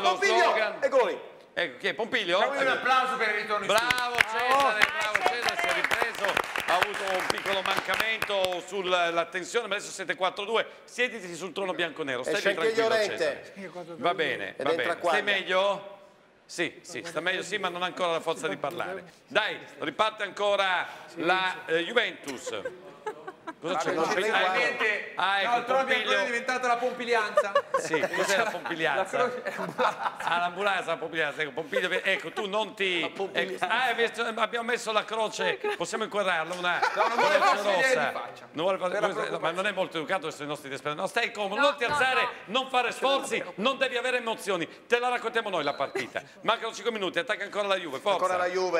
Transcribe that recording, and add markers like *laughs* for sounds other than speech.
Pompiglio, eccolo lì. Ecco, chi è? Pompiglio? Facciamo un applauso per il ritorno in Bravo Cesare, bravo Cesare, si è ripreso, ha avuto un piccolo mancamento sulla tensione, ma adesso siete 4-2, siediti sul trono bianco-nero, stai tranquillo. Cesare. Va bene, va bene. Stai meglio? Sì, sì, sta meglio sì, ma non ha ancora la forza di parlare. *laughs* Dai, riparte ancora la eh, Juventus. Cosa c'è? non Pompiglio? c'è Ah, Ah, ecco, no, il bianco è diventata la pompiglianza. *laughs* Sì, cos'è la pompiglianza? *laughs* La croce- Ah, l'ambulanza, la pompiglianza, ecco, Pompiglio, ecco, tu non ti... Ecco, ah, visto, abbiamo messo la croce, possiamo inquadrarla, una No, non vuole rossa. Non vuole fare- ma non è molto educato verso i nostri desperati. No, stai comodo, No, non ti no, alzare, no. non fare sforzi, non devi avere emozioni. Te la raccontiamo noi la partita. Mancano 5 minuti, attacca ancora la Juve, forza. Ancora la Juve.